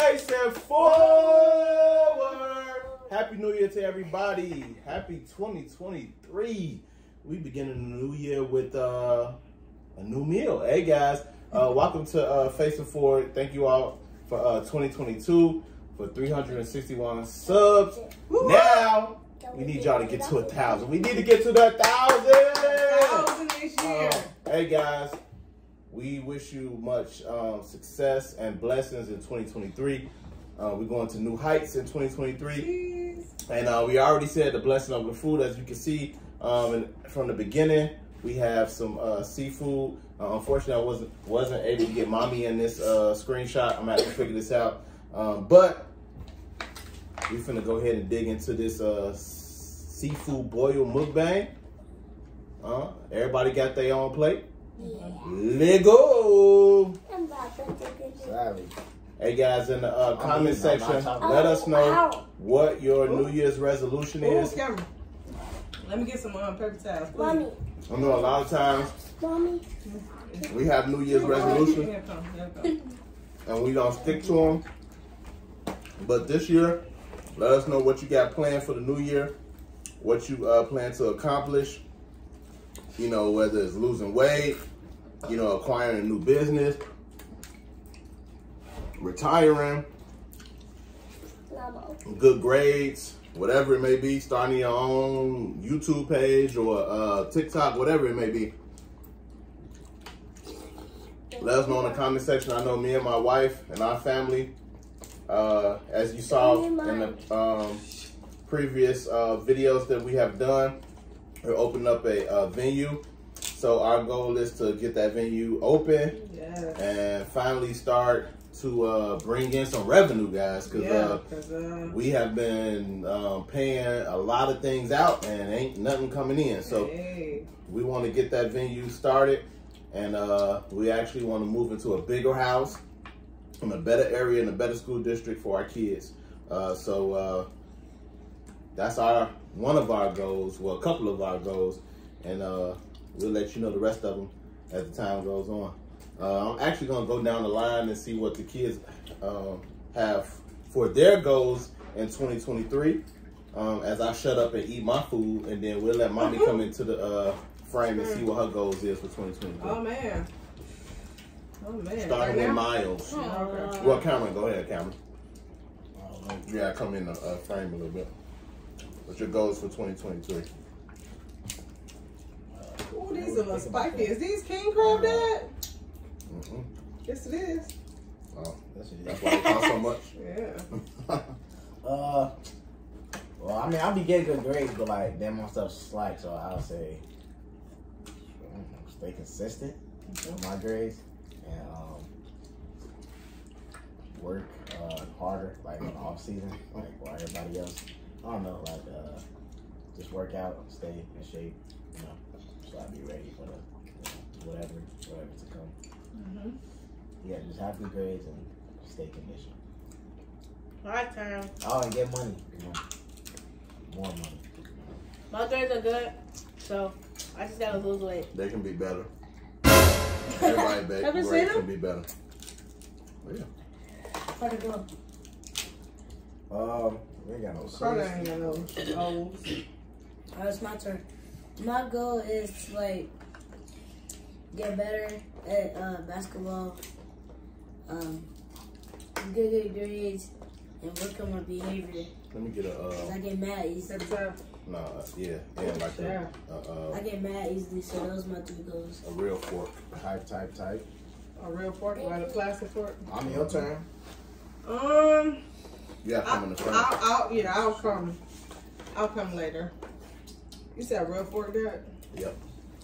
facing forward. Happy New Year to everybody. Happy 2023. We beginning a new year with uh, a new meal. Hey guys, uh, welcome to uh, Facing Forward. Thank you all for uh, 2022 for 361 subs. Now we need y'all to get to a thousand. We need to get to that thousand. Thousand this year. Uh, hey guys, we wish you much um, success and blessings in 2023. Uh, we're going to new heights in 2023. Jeez. And uh, we already said the blessing of the food, as you can see um, and from the beginning. We have some uh, seafood. Uh, unfortunately, I wasn't wasn't able to get mommy in this uh, screenshot. I'm gonna have to figure this out. Um, but we're finna go ahead and dig into this uh, seafood boil mukbang. Uh, everybody got their own plate. Let go. Savage. Hey guys, in the uh, comment section, let us know what your New Year's resolution Ooh, is. camera. Let me get some um, paper towels. please. Mommy, I know a lot of times mommy, we have New Year's resolutions Here it come, here it come. and we don't stick to them. But this year, let us know what you got planned for the new year, what you uh, plan to accomplish. You know, whether it's losing weight, you know, acquiring a new business, retiring, good grades, whatever it may be, starting your own YouTube page or uh, TikTok, whatever it may be. Let us know in the comment section. I know me and my wife and our family, uh, as you saw in the um, previous uh, videos that we have done, we opened up a uh, venue. So our goal is to get that venue open Yes. and finally start to uh, bring in some revenue, guys. Because Yeah, uh, um, we have been um, paying a lot of things out and ain't nothing coming in. So hey. we want to get that venue started, and uh, we actually want to move into a bigger house in a better area in a better school district for our kids. Uh, so uh, that's our one of our goals. Well, a couple of our goals, and uh, we'll let you know the rest of them as the time goes on. Uh, I'm actually gonna go down the line and see what the kids um, have for their goals in 2023. Um, as I shut up and eat my food, and then we'll let mommy come into the uh, frame and see what her goals is for 2023. Oh man. Oh man. Starting Right with now? Miles. Okay. Well, Cameron, go ahead, Cameron. Oh, Yeah, come in the uh, frame a little bit. What's your goals for 2023? Ooh, these are little spiky. Is these king crab, Dad? Mm-mm. Yes, it is. Oh, that's that's why it costs so much. Yeah. Uh, well, I mean, I'll be getting good grades, but like, then my stuff's slack, so I'll say mm, stay consistent with my grades and um, work uh, harder, like in the off season, like while everybody else. I don't know, like uh, just work out, stay in shape, you know, so I'll be ready for the whatever, whatever to come. Mm-hmm. Yeah, just have good grades and stay conditioned. My turn. Oh, and get money, you know, more money. My grades are good, so I just gotta lose weight. They can be better. Everybody back Have you grades seen can be better. Oh, yeah. Where'd it go? Um, we ain't got no Carter sauce. ain't got no O's. Oh, it's my turn. My goal is to, like get better at uh, basketball, um, get good grades, and work on my behavior. Let me get a, 'Cause uh, I get mad easily. Except nah, uh, yeah, and like a, a, I uh, get mad easily, so those are my two goals. a real fork. Type, type, type. a real fork, like a plastic fork. I'm your turn. Um, You have to I, come in the front. I'll, I'll, yeah, I'll come. I'll come later. You said a real fork, Dad? Yep.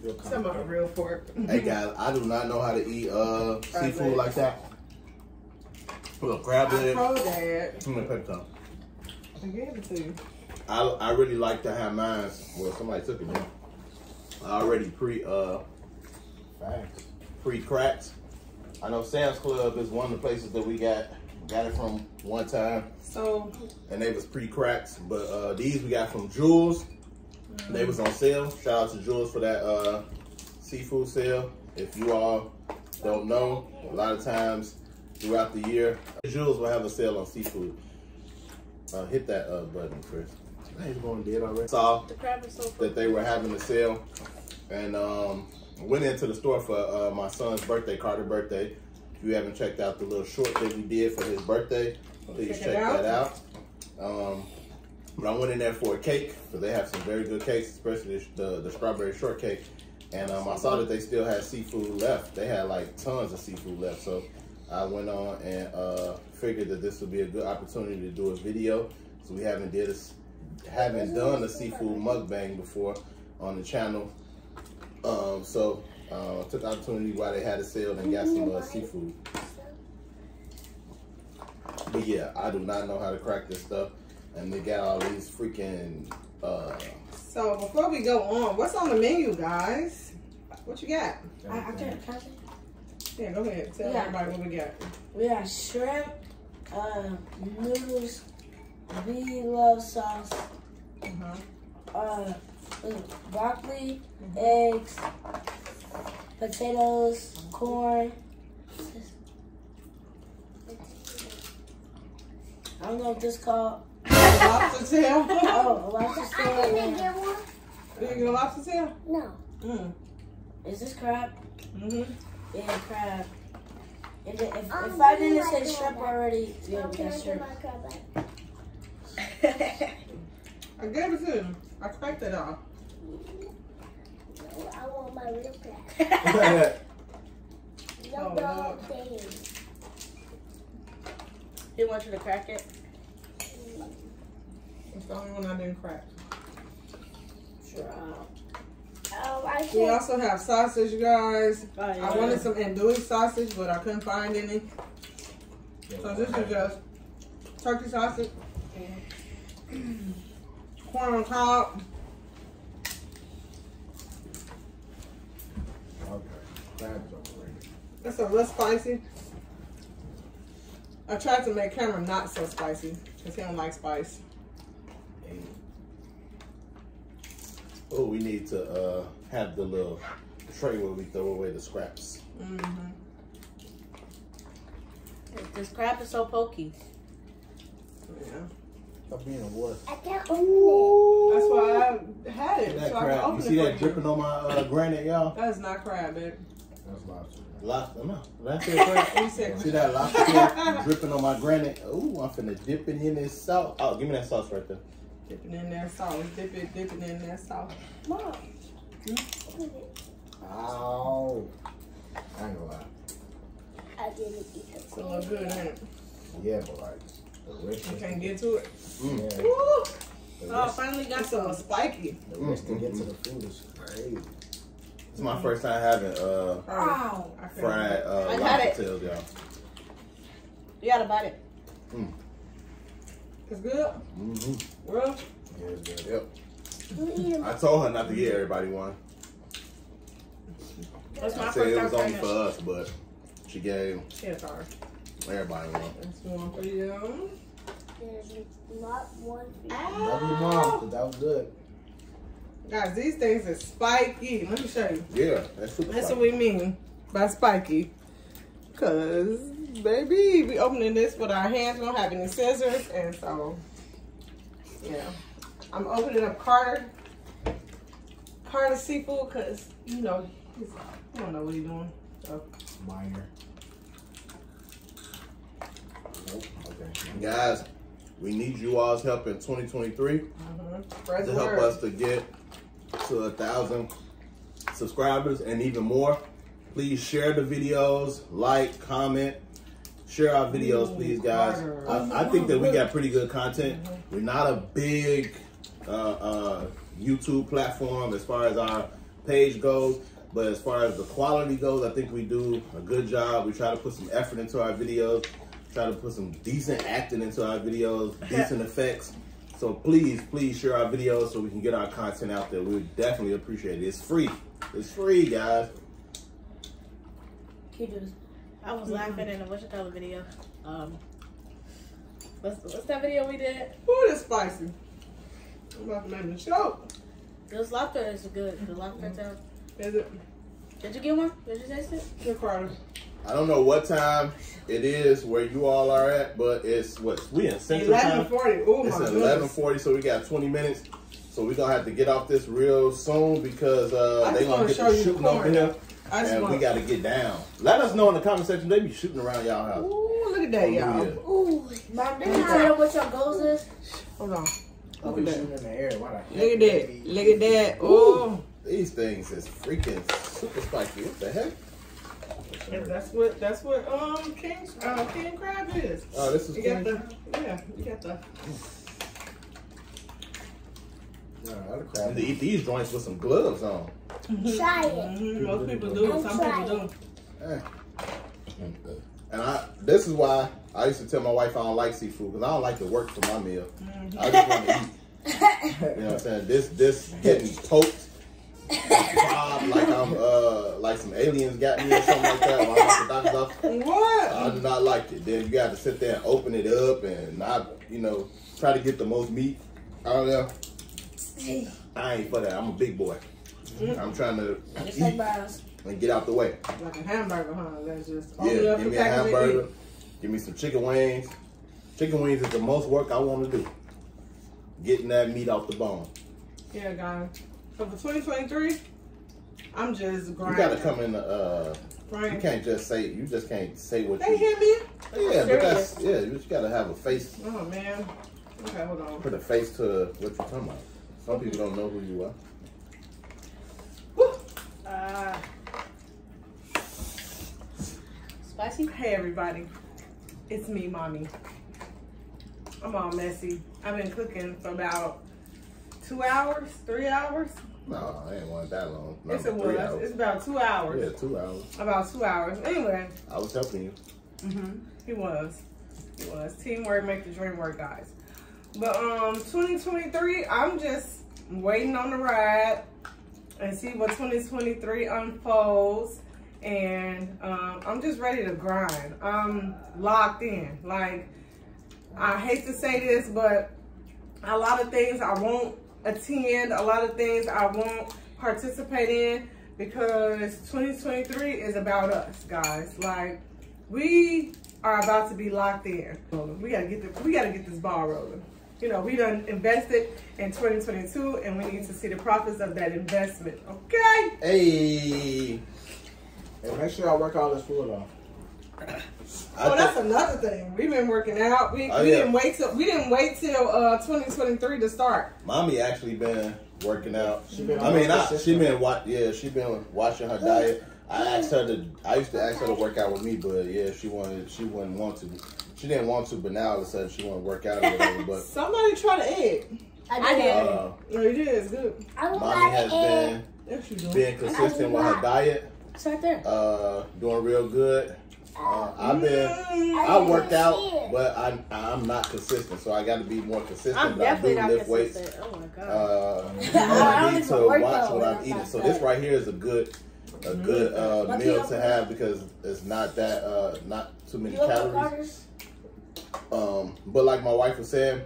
You'll Talking about a real fork. Hey guys, I do not know how to eat uh Crab seafood legs. like that. Put a crab I leg. told Dad. Some of the pepper. I gave it to you. I I really like to have mine. Well, somebody took it. Man. I already pre uh Facts. pre cracked. I know Sam's Club is one of the places that we got got it from one time, So, and they was pre cracked. But uh these we got from Jewel's. They was on sale. Shout out to Jewel's for that uh seafood sale. If you all don't know, a lot of times throughout the year. Jewel's will have a sale on seafood. Uh, hit that uh, button, Chris. I ain't going to bed already. Saw The crab is so that they were having a sale, and um, went into the store for uh, my son's birthday, Carter birthday. If you haven't checked out the little short that we did for his birthday, please Check check, it out. that out. Um, but I went in there for a cake because they have some very good cakes, especially the, the, the strawberry shortcake. And um, I saw that they still had seafood left. They had like tons of seafood left. So I went on and uh, figured that this would be a good opportunity to do a video. So we haven't did a, haven't done a seafood mukbang before on the channel. Um, so uh, took the opportunity while they had a sale and got some uh, seafood. But yeah, I do not know how to crack this stuff. And they got all these freaking uh So before we go on, what's on the menu, guys? What you got? I, I can't count. Yeah, go ahead. Tell Yeah. everybody what we got. We got shrimp, uh, noodles, Bloves sauce, Uh-huh. uh, broccoli, eggs, potatoes, corn. I don't know what this called. Lobster tail. Oh, a lobster tail. yeah. You get a lobster tail? No. Mm. Is this crab? Mm-hmm. Yeah, crab. And then if, Um, if I didn't you say shrimp crab. already, yeah, Mom, we can I got get shrimp. my crab back? I gave it to you. I cracked it off. No, I want my real crab. No, Oh, no, no. He wants you to crack it. It's the only one I didn't crack. Sure. Um, I We also have sausage, you guys. Oh, I wanted some andouille sausage, but I couldn't find any. So this is just turkey sausage, corn on top. Okay. Crab's overrated. That's a little spicy. I tried to make Cameron not so spicy because he don't like spice. Hey, oh we need to uh have the little tray where we throw away the scraps. Mm-hmm. This crab is so pokey. Yeah. Stop being a wuss. I can't open it. That's why I had it. That so I can crab, you see it that dripping on my uh, granite, y'all? That is not crab, babe. That's lobster. Lobster, no. Did crab? See that lobster dripping on my granite? Ooh, I'm finna dip it in this salt. Oh, give me that sauce right there. Dipping in that sauce. Dip it, dipping in that sauce. Mom. Open it. Ow. I ain't gonna lie. I didn't eat the It's a little good, ain't it? Yeah, but like, the risk You can't get to it. Mm. Yeah, Woo! the Oh, risk, finally got It's a little some. spiky. the risk to get to the food is crazy. It's my first time having uh Ow. Fried uh I had lobster it. tails, y'all. You gotta bite it. It's good. Mm-hmm. Real. Yeah, it's. Yep. You eat them. I told her not to get everybody one. That's my I said first it was only for us, but she gave Yeah, sorry. everybody one. That's one for you. There's not one for you. Love you, mom, 'cause that was good. Guys, these things are spiky. Let me show you. Yeah, that's super That's spicy. what we mean by spiky. Cause baby, we opening this with our hands. We don't have any scissors, and so yeah, I'm opening up Carter. Carter seafood, cause you know he's, he don't know what he's doing. So Minor. Nope. Okay. Guys, we need you all's help in 2023 mhm. to help word. us to get to a thousand subscribers and even more. Please share the videos, like, comment, share our videos, Ooh, please, guys. I, I think that we got pretty good content. We're not a big uh, uh, YouTube platform as far as our page goes, but as far as the quality goes, I think we do a good job. We try to put some effort into our videos, try to put some decent acting into our videos, decent effects. So please, please share our videos so we can get our content out there. We would definitely appreciate it. It's free. It's free, guys. Can you do this? I was laughing in a what's your color video. Um, what's what's that video we did? Ooh, this spicy. I'm about to make me choke. This lobster is good. The lobster tail. Is it? Did you get one? Did you taste it? Here, Carter. I don't know what time it is where you all are at, but it's what we in Central Eleven Time. forty. Oh my It's goodness. eleven forty, so we got twenty minutes. So we're gonna have to get off this real soon because uh, they just gonna wanna get show the shooting over corn. here, I just and we got to get down. Let us know in the comment section. They be shooting around y'all house. Ooh, look at that, y'all. Yeah. Ooh, Mom, did you tell them what your goals is? Hold on. Look at that. in the air. Why the heck Look at that. be- Look at that. Oh, These things is freaking super spiky. What the heck? and that's what that's what um king uh, king crab is. Oh, this is You got the yeah. You got the No, other You crab. need to eat these joints with some gloves on. Try it. Mhm, Most people do. I'm Some people do. Eh. And I, this is why I used to tell my wife I don't like seafood because I don't like to work for my meal. I just want to eat. You know what I'm saying? This, this getting poked, robbed like I'm, uh, like some aliens got me or something like that. While I'm the doctor's office. What? I do not like it. Then you got to sit there and open it up and not, you know, try to get the most meat out of there. I ain't for that. I'm a big boy. I'm trying to eat Miles. And get out the way. Like a hamburger, huh? That's just Yeah, give me a hamburger. Give me some chicken wings. Chicken wings is the most work I want to do. Getting that meat off the bone. Yeah, guys. So for 2023, I'm just grinding. You gotta come in. the, Uh, you can't just say. You just can't say what They you. hear me? Yeah, but that's yeah. You just gotta have a face. Oh man. Okay, hold on. Put a face to what you're talking about. Some people don't know who you are. Woo. Uh, spicy? Hey everybody, it's me, mommy. I'm all messy. I've been cooking for about two hours, three hours. No, I ain't want that long. No, Yes, it was. hours. It's about two hours. Yeah, two hours. About two hours. Anyway, I was helping you. hmm he was. He was. Teamwork make the dream work, guys. But um, 2023, I'm just waiting on the ride and see what 2023 unfolds. And um, I'm just ready to grind. I'm locked in. Like, I hate to say this, but a lot of things I won't attend, a lot of things I won't participate in because 2023 is about us, guys. Like, we are about to be locked in. We gotta get the, we gotta get this ball rolling. You know, we done invested in 2022 and we need to see the profits of that investment. Okay? Hey. Hey, make sure y'all work all this food off. I oh, that's another thing. We've been working out. We, Oh, we yeah. didn't wait till we didn't wait till uh 2023 to start. Mommy actually been working out. She been I mean, I, she been wa- yeah, she been watching her diet. I asked her to. I used to ask her to work out with me, but yeah, she wanted. She wouldn't want to. She didn't want to, but now all of a sudden she want to work out or whatever. But Somebody try to egg. I did. uh, No, you did. It's good. I will mommy has egg. been Yes, being consistent with her diet. Right there. Uh, doing real good. Uh, I've been. I worked out, but I'm I'm not consistent, so I got to be more consistent. I'm but I do definitely not lift weights. consistent. Oh my god. Uh, I I need to watch what I'm I'm eating. So this right here is a good, a good uh, meal to have because it's not that uh, not too many calories. Um, but like my wife was saying,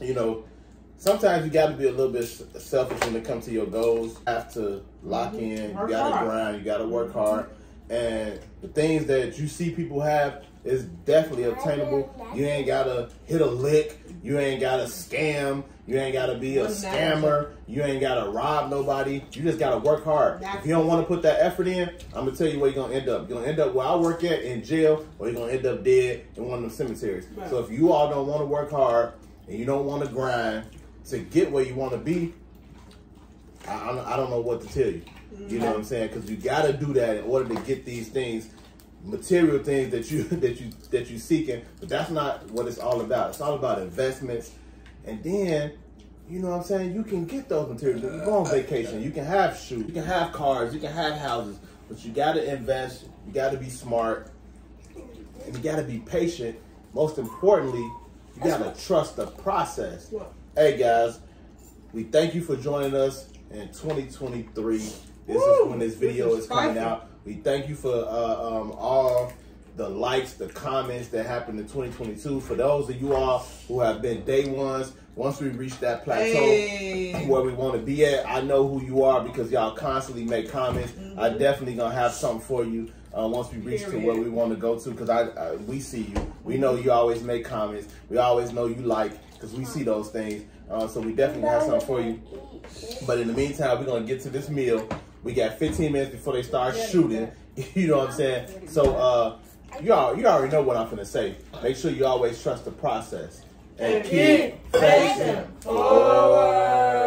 you know, sometimes you got to be a little bit selfish when it comes to your goals. You have to lock in. Work you got to grind. You got to work hard. And the things that you see people have is definitely obtainable. You ain't gotta hit a lick. You ain't gotta scam. You ain't gotta be a scammer. You ain't gotta rob nobody. You just gotta work hard. If you don't want to put that effort in, I'm gonna tell you where you're gonna end up. You're gonna end up where I work at in jail, or you're gonna end up dead in one of them cemeteries. So if you all don't want to work hard and you don't want to grind to get where you want to be, I, I don't- know what to tell you. You know what I'm saying? Because you got to do that in order to get these things, material things that you that you that you seeking. But that's not what it's all about. It's all about investments, and then. You know what I'm saying? You can get those materials. You can go on vacation. You can have shoes. You can have cars. You can have houses. But you got to invest. You got to be smart. And you got to be patient. Most importantly, you got to trust the process. Hey guys, we thank you for joining us in 2023. This Woo! is when this This video is is coming out. We thank you for uh, um, all the likes, the comments that happened in 2022. For those of you all who have been day ones, once we reach that plateau Hey. where we want to be at, I know who you are because y'all constantly make comments. I Mm-hmm. definitely gonna have something for you. Uh, once we reach to where we want to go to, because I, I we see you, we know you always make comments, we always know you like, because we see those things. Uh, so we definitely have something for you. But in the meantime, we're gonna get to this meal. We got 15 minutes before they start shooting. You know what I'm saying? So uh, you all, you already know what I'm gonna say. Make sure you always trust the process and keep facing forward.